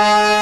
Música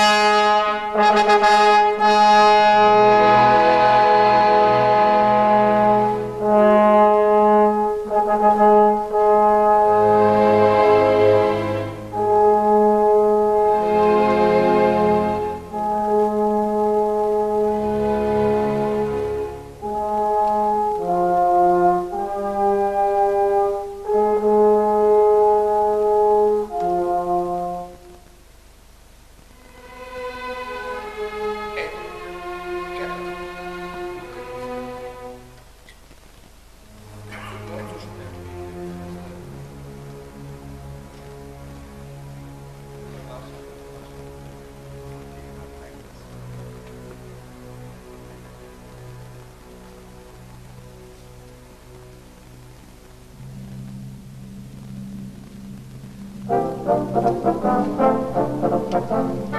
thank